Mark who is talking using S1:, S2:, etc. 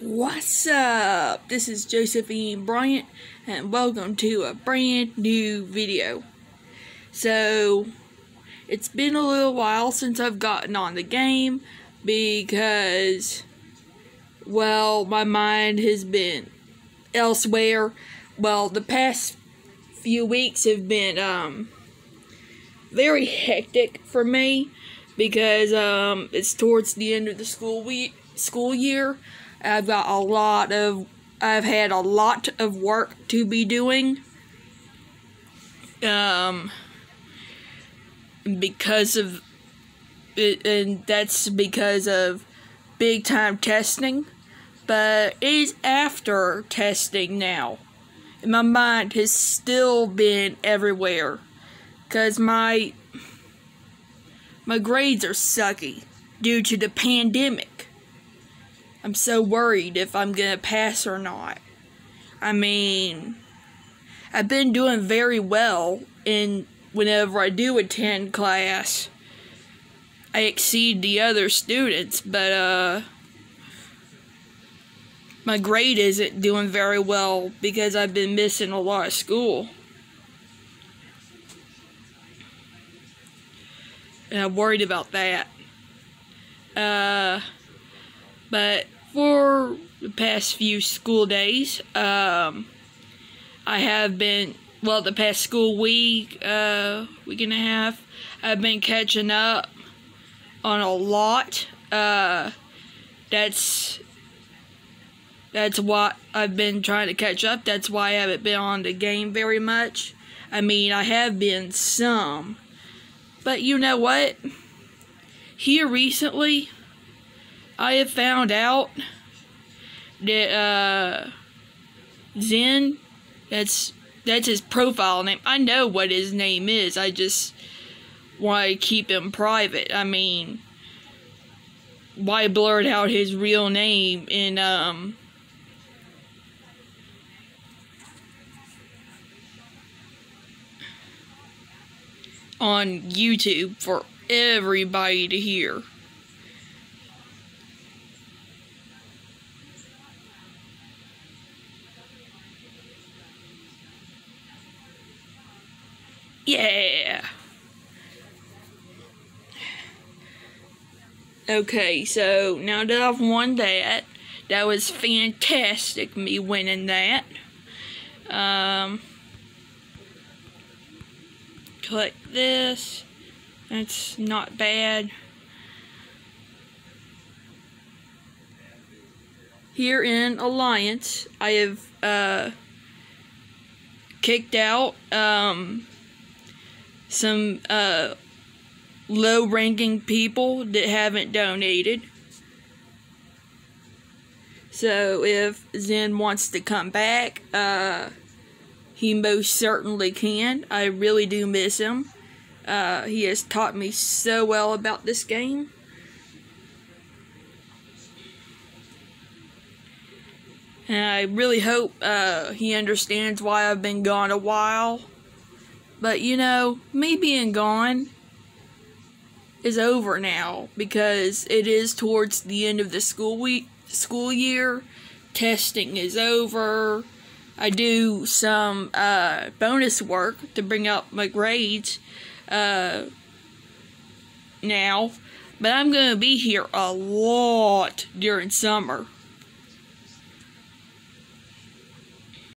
S1: What's up? This is Josephine Bryant, and welcome to a brand new video. So, it's been a little while since I've gotten on the game because, well, my mind has been elsewhere. Well, the past few weeks have been um, very hectic for me because um, it's towards the end of the school week, school year. I've got a lot of, I've had a lot of work to be doing. Um, because of it, and that's because of big time testing. But it is after testing now. And my mind has still been everywhere. Cause my my grades are sucky due to the pandemic. I'm so worried if I'm gonna pass or not. I mean, I've been doing very well in whenever I do attend class. I exceed the other students, but uh my grade isn't doing very well because I've been missing a lot of school. And I'm worried about that. Uh but for the past few school days, um, I have been, well, the past school week, uh, week and a half, I've been catching up on a lot. Uh, that's, that's what I've been trying to catch up. That's why I haven't been on the game very much. I mean, I have been some. But you know what? Here recently, I have found out that uh, Zen, that's that's his profile name. I know what his name is. I just want to keep him private. I mean, why blurt out his real name in um on YouTube for everybody to hear? Yeah. Okay, so now that I've won that, that was fantastic, me winning that. Um, click this. That's not bad. Here in Alliance, I have uh, kicked out um, some uh, low ranking people that haven't donated. So if Zen wants to come back, uh, he most certainly can. I really do miss him. Uh, he has taught me so well about this game. And I really hope uh, he understands why I've been gone a while. But you know, me being gone is over now because it is towards the end of the school week school year. Testing is over. I do some uh, bonus work to bring up my grades uh, now, but I'm gonna be here a lot during summer.